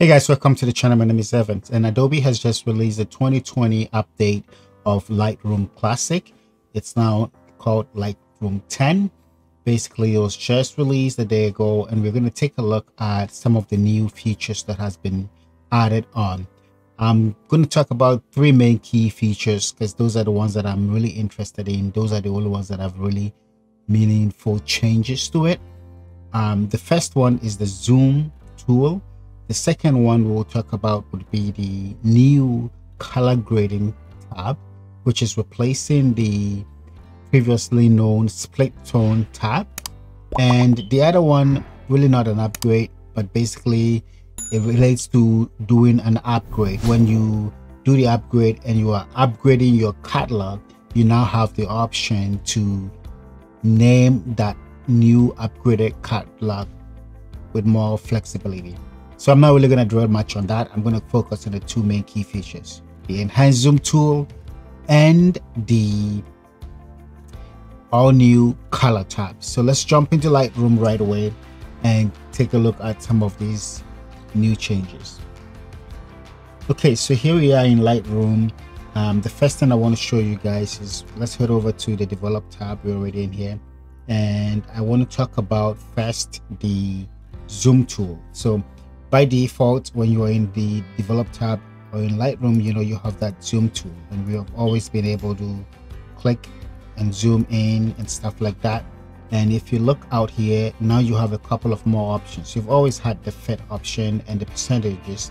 Hey guys, welcome to the channel. My name is Evans and Adobe has just released a 2020 update of Lightroom Classic. It's now called Lightroom 10. Basically, it was just released a day ago and we're going to take a look at some of the new features that has been added on. I'm going to talk about three main key features because those are the ones that I'm really interested in. Those are the only ones that have really meaningful changes to it. Um, the first one is the zoom tool the second one we'll talk about would be the new color grading tab, which is replacing the previously known split tone tab. And the other one, really not an upgrade, but basically it relates to doing an upgrade. When you do the upgrade and you are upgrading your catalog, you now have the option to name that new upgraded catalog with more flexibility. So I'm not really going to dwell much on that. I'm going to focus on the two main key features, the enhanced zoom tool and the all new color tab. So let's jump into Lightroom right away and take a look at some of these new changes. Okay, so here we are in Lightroom. Um, the first thing I want to show you guys is let's head over to the develop tab. We're already in here. And I want to talk about first the zoom tool. So by default when you are in the develop tab or in lightroom you know you have that zoom tool. And we have always been able to click and zoom in and stuff like that. And if you look out here now you have a couple of more options. You've always had the fit option and the percentages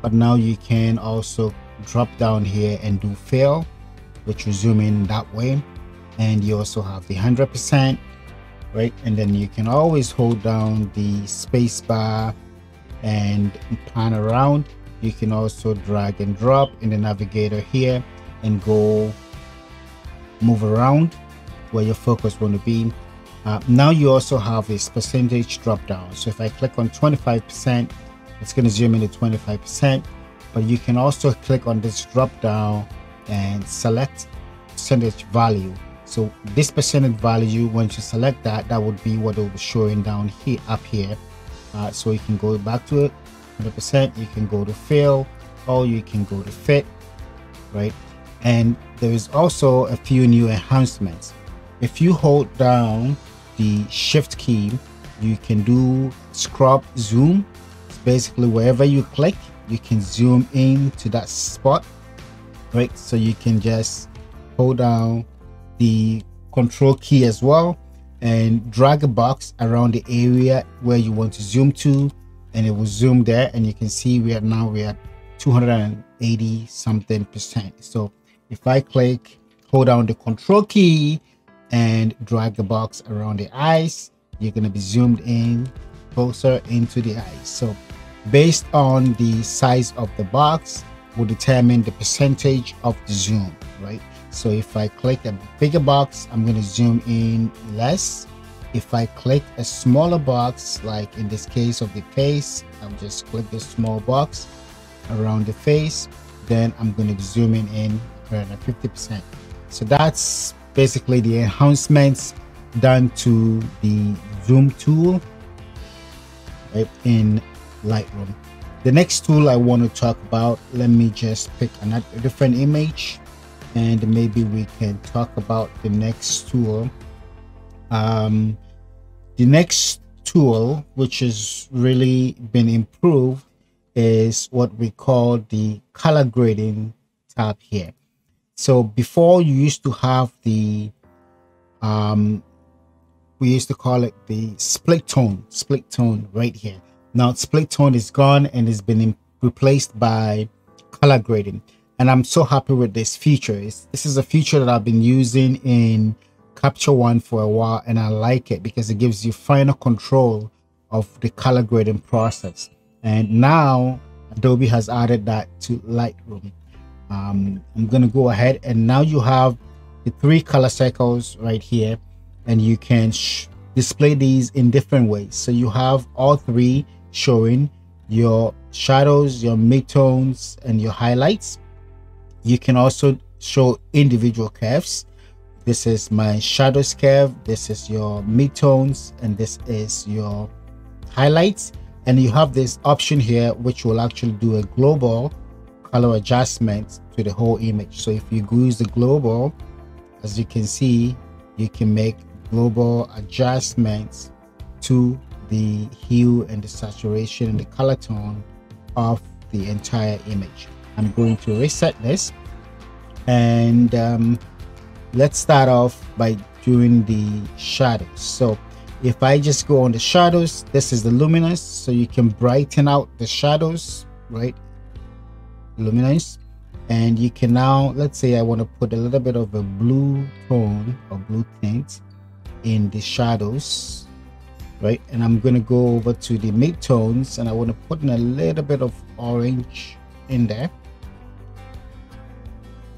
but now you can also drop down here and do fill which will zoom in that way. And you also have the 100 percent right? And then you can always hold down the space bar and pan around. You can also drag and drop in the navigator here and go move around where your focus want to be. Uh, now you also have this percentage drop down. So if I click on 25 percent it's going to zoom in to 25 percent but you can also click on this drop down and select percentage value. So this percentage value once you select that that would be what it will be showing down here up here uh, so you can go back to it 100% you can go to fill or you can go to fit right? And there is also a few new enhancements. If you hold down the shift key you can do scrub zoom. It's basically wherever you click you can zoom in to that spot right? So you can just hold down the control key as well and drag a box around the area where you want to zoom to and it will zoom there and you can see we are now we are 280 something percent. So if i click hold down the control key and drag the box around the eyes you're going to be zoomed in closer into the eyes. So based on the size of the box will determine the percentage of the zoom right so if I click a bigger box, I'm going to zoom in less. If I click a smaller box, like in this case of the face, I'm just click the small box around the face, then I'm going to zooming in around 50%. So that's basically the enhancements done to the zoom tool in Lightroom. The next tool I want to talk about, let me just pick another different image and maybe we can talk about the next tool. Um, the next tool which has really been improved is what we call the color grading tab here. So before you used to have the um, we used to call it the split tone split tone right here. Now split tone is gone and it's been replaced by color grading and I'm so happy with this feature. It's, this is a feature that I've been using in Capture One for a while and I like it because it gives you final control of the color grading process. And now Adobe has added that to Lightroom. Um, I'm going to go ahead and now you have the three color cycles right here and you can display these in different ways. So you have all three showing your shadows, your midtones, and your highlights you can also show individual curves this is my shadows curve this is your midtones and this is your highlights. And you have this option here which will actually do a global color adjustment to the whole image. So if you use the global as you can see you can make global adjustments to the hue and the saturation and the color tone of the entire image i'm going to reset this. And um, let's start off by doing the shadows. So if I just go on the shadows this is the luminance so you can brighten out the shadows right? Luminance and you can now let's say I want to put a little bit of a blue tone or blue tint in the shadows right? And I'm going to go over to the midtones and I want to put in a little bit of orange in there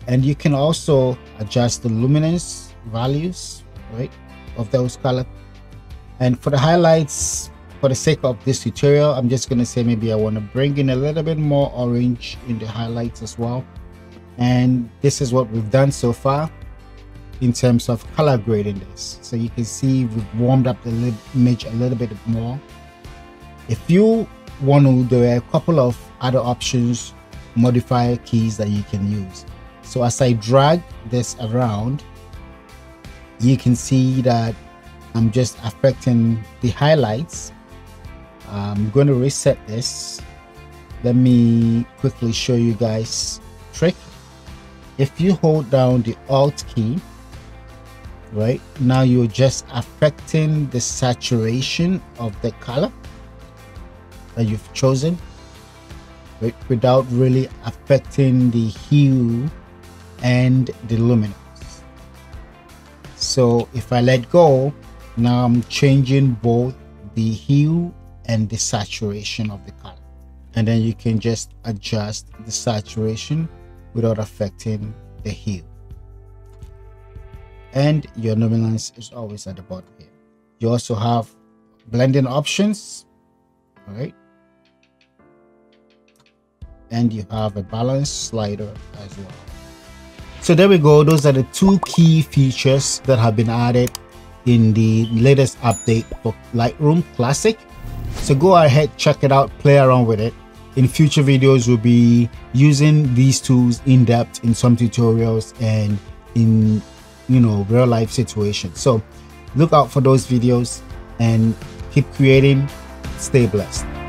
and you can also adjust the luminance values right of those color. And for the highlights for the sake of this tutorial i'm just going to say maybe i want to bring in a little bit more orange in the highlights as well. And this is what we've done so far in terms of color grading this. So you can see we've warmed up the image a little bit more. If you want to there are a couple of other options modifier keys that you can use so as i drag this around you can see that I'm just affecting the highlights. I'm going to reset this. Let me quickly show you guys trick. If you hold down the alt key right now you're just affecting the saturation of the color that you've chosen without really affecting the hue and the luminance so if I let go now I'm changing both the hue and the saturation of the color. And then you can just adjust the saturation without affecting the hue. And your luminance is always at the bottom here. You also have blending options all right and you have a balance slider as well so there we go those are the two key features that have been added in the latest update for Lightroom Classic. So go ahead, check it out, play around with it. In future videos, we'll be using these tools in depth in some tutorials and in, you know, real life situations. So look out for those videos and keep creating. Stay blessed.